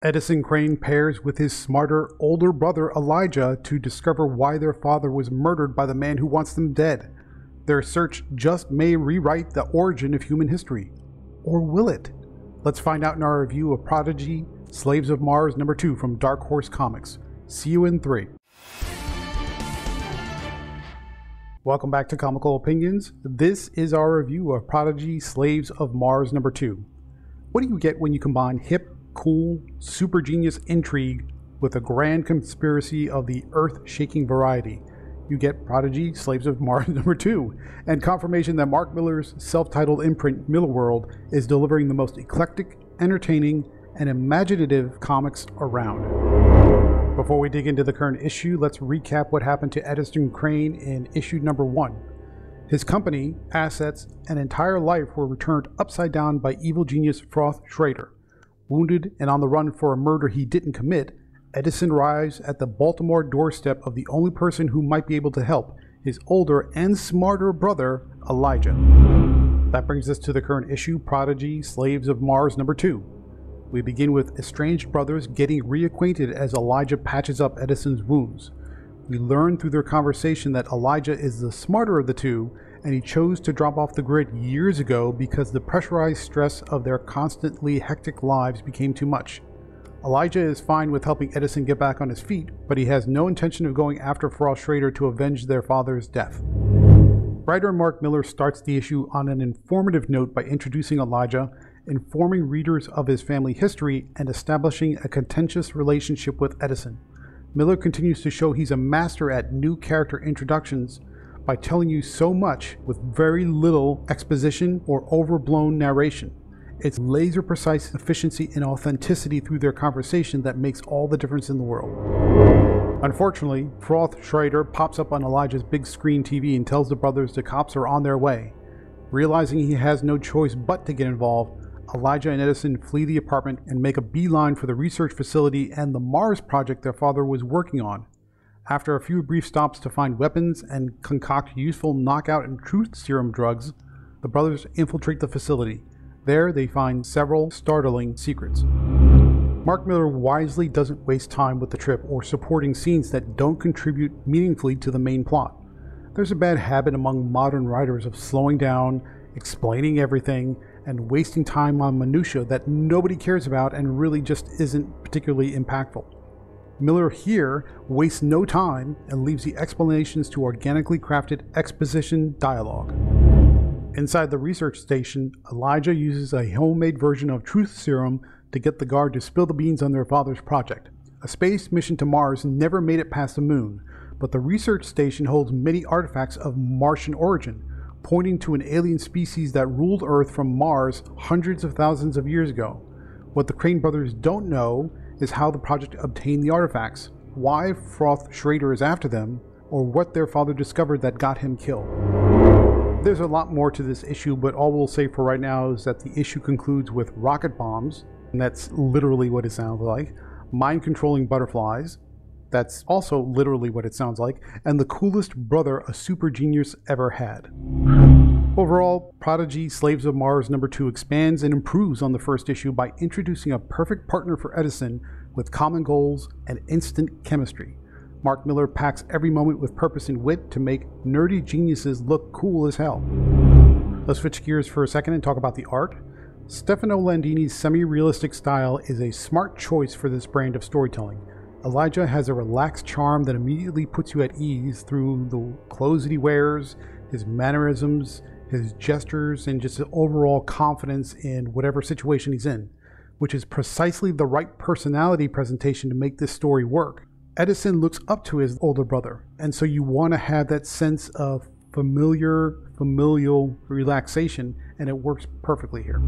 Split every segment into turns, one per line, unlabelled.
Edison Crane pairs with his smarter older brother Elijah to discover why their father was murdered by the man who wants them dead. Their search just may rewrite the origin of human history. Or will it? Let's find out in our review of Prodigy Slaves of Mars number 2 from Dark Horse Comics. See you in 3. Welcome back to Comical Opinions. This is our review of Prodigy Slaves of Mars number 2. What do you get when you combine hip, cool, super genius intrigue with a grand conspiracy of the earth shaking variety? You get Prodigy Slaves of Mars number 2, and confirmation that Mark Millar's self titled imprint Millarworld is delivering the most eclectic, entertaining, and imaginative comics around. Before we dig into the current issue, let's recap what happened to Edison Crane in issue number 1. His company, assets, and entire life were returned upside down by evil genius Froth Schrader. Wounded and on the run for a murder he didn't commit, Edison arrives at the Baltimore doorstep of the only person who might be able to help, his older and smarter brother, Elijah. That brings us to the current issue Prodigy Slaves of Mars number 2. We begin with estranged brothers getting reacquainted as Elijah patches up Edison's wounds. We learn through their conversation that Elijah is the smarter of the two, and he chose to drop off the grid years ago because the pressurized stress of their constantly hectic lives became too much. Elijah is fine with helping Edison get back on his feet, but he has no intention of going after Frost Schrader to avenge their father's death. Writer Mark Millar starts the issue on an informative note by introducing Elijah, informing readers of his family history, and establishing a contentious relationship with Edison. Millar continues to show he's a master at new character introductions by telling you so much with very little exposition or overblown narration. It's laser precise efficiency and authenticity through their conversation that makes all the difference in the world. Unfortunately, Froth Schrader pops up on Elijah's big screen TV and tells the brothers the cops are on their way. Realizing he has no choice but to get involved, Elijah and Edison flee the apartment and make a beeline for the research facility and the Mars project their father was working on. After a few brief stops to find weapons and concoct useful knockout and truth serum drugs, the brothers infiltrate the facility. There, they find several startling secrets. Mark Millar wisely doesn't waste time with the trip or supporting scenes that don't contribute meaningfully to the main plot. There's a bad habit among modern writers of slowing down, explaining everything, and wasting time on minutiae that nobody cares about and really just isn't particularly impactful. Millar here wastes no time and leaves the explanations to organically crafted exposition dialogue. Inside the research station, Elijah uses a homemade version of truth serum to get the guard to spill the beans on their father's project. A space mission to Mars never made it past the moon, but the research station holds many artifacts of Martian origin, pointing to an alien species that ruled Earth from Mars hundreds of thousands of years ago. What the Crane brothers don't know is how the project obtained the artifacts, why Froth Schrader is after them, or what their father discovered that got him killed. There's a lot more to this issue, but all we'll say for right now is that the issue concludes with rocket bombs, and that's literally what it sounds like, mind controlling butterflies, that's also literally what it sounds like, and the coolest brother a super genius ever had. Overall, Prodigy Slaves of Mars number 2 expands and improves on the first issue by introducing a perfect partner for Edison with common goals and instant chemistry. Mark Millar packs every moment with purpose and wit to make nerdy geniuses look cool as hell. Let's switch gears for a second and talk about the art. Stefano Landini's semi realistic style is a smart choice for this brand of storytelling. Elijah has a relaxed charm that immediately puts you at ease through the clothes that he wears, his mannerisms, his gestures, and just overall confidence in whatever situation he's in, which is precisely the right personality presentation to make this story work. Edison looks up to his older brother, and so you want to have that sense of familiar, familial relaxation, and it works perfectly here.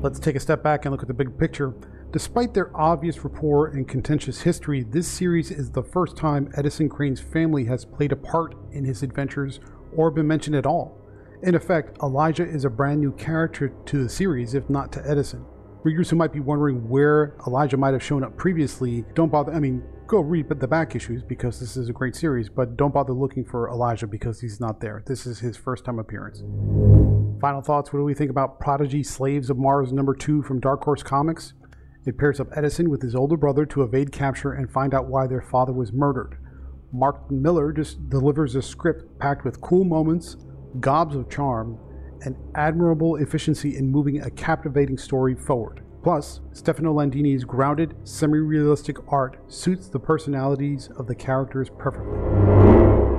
Let's take a step back and look at the big picture. Despite their obvious rapport and contentious history, this series is the first time Edison Crane's family has played a part in his adventures or been mentioned at all. In effect, Elijah is a brand new character to the series, if not to Edison. Readers who might be wondering where Elijah might have shown up previously, don't bother. I mean, go read the back issues because this is a great series, but don't bother looking for Elijah because he's not there. This is his first time appearance. Final thoughts what do we think about Prodigy Slaves of Mars number two from Dark Horse Comics? It pairs up Edison with his older brother to evade capture and find out why their father was murdered. Mark Millar just delivers a script packed with cool moments, gobs of charm, and admirable efficiency in moving a captivating story forward. Plus, Stefano Landini's grounded, semi realistic art suits the personalities of the characters perfectly.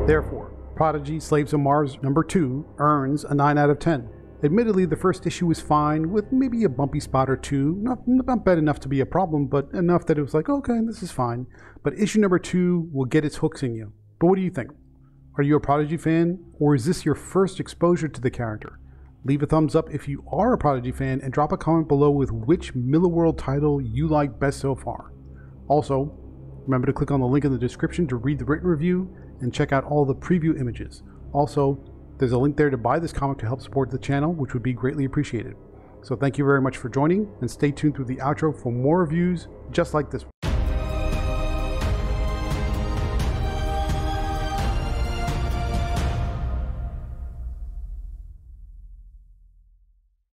Therefore, Prodigy Slaves of Mars number 2 earns a 9 out of 10. Admittedly, the first issue was fine, with maybe a bumpy spot or two. Not, not bad enough to be a problem, but enough that it was like, okay, this is fine. But issue number 2 will get its hooks in you. But what do you think? Are you a Prodigy fan, or is this your first exposure to the character? Leave a thumbs up if you are a Prodigy fan, and drop a comment below with which Millarworld title you like best so far. Also, remember to click on the link in the description to read the written review and check out all the preview images. Also, there's a link there to buy this comic to help support the channel, which would be greatly appreciated. So thank you very much for joining, and stay tuned through the outro for more reviews just like this one.